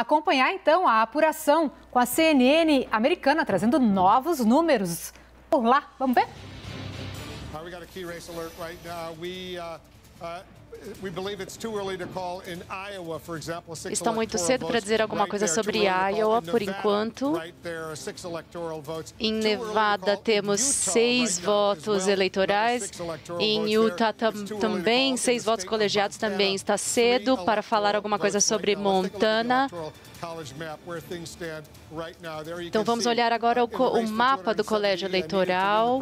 acompanhar então a apuração com a CNN americana, trazendo novos números. Por lá, vamos ver? Está muito cedo para dizer alguma coisa sobre Iowa, por enquanto. Em Nevada temos seis votos eleitorais. Em Utah tam, também, seis votos colegiados também. Está cedo para falar alguma coisa sobre Montana. Então vamos olhar agora o, o mapa do colégio eleitoral.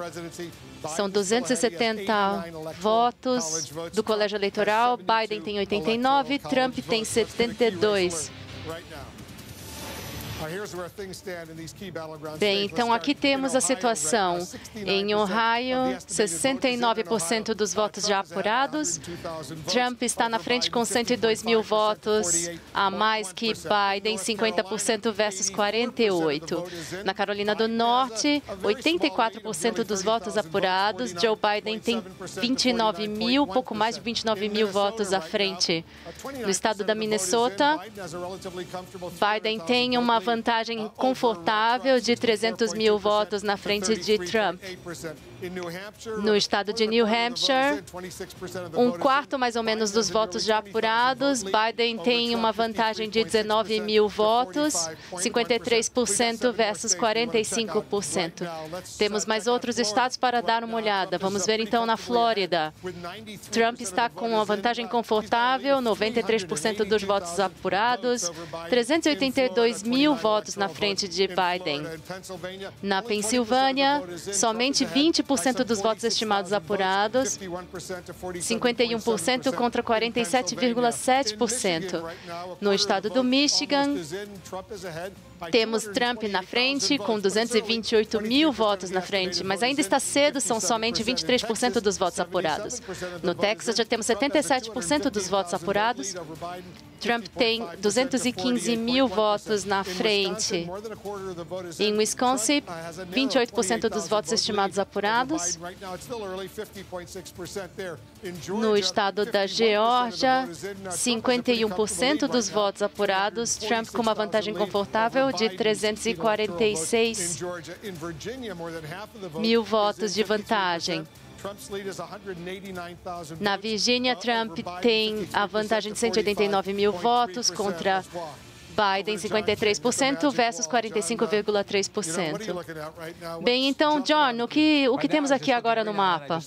São 270 votos do colégio eleitoral. Biden tem 89, Trump tem 72. Bem, então aqui temos a situação. Em Ohio, 69% dos votos já apurados. Trump está na frente com 102 mil votos a mais que Biden, 50% versus 48. Na Carolina do Norte, 84% dos votos apurados. Joe Biden tem 29 mil, pouco mais de 29 mil votos à frente. No estado da Minnesota, Biden tem uma vantagem confortável de 300 mil votos na frente de Trump. No estado de New Hampshire, um quarto mais ou menos dos votos já apurados. Biden tem uma vantagem de 19 mil votos, 53% versus 45%. Temos mais outros estados para dar uma olhada. Vamos ver então na Flórida. Trump está com uma vantagem confortável, 93% dos votos apurados, 382 mil votos na frente de Biden. Na Pensilvânia, somente 20% dos votos estimados apurados, 51% contra 47,7%. No estado do Michigan, temos Trump na frente, com 228 mil votos na frente, mas ainda está cedo, são somente 23% dos votos apurados. No Texas, já temos 77% dos votos apurados. Trump tem 215 mil votos na frente. Em Wisconsin, 28% dos votos estimados apurados. No estado da Geórgia, 51% dos votos apurados. Trump com uma vantagem confortável de 346 mil votos de vantagem. Na Virgínia, Trump tem a vantagem de 189 mil votos contra Biden 53% versus 45,3%. Bem, então, John, o que, o que temos aqui agora no mapa?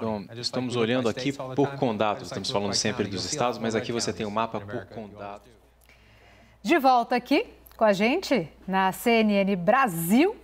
Bom, estamos olhando aqui por condados, estamos falando sempre dos estados, mas aqui você tem o um mapa por condado. De volta aqui com a gente na CNN Brasil,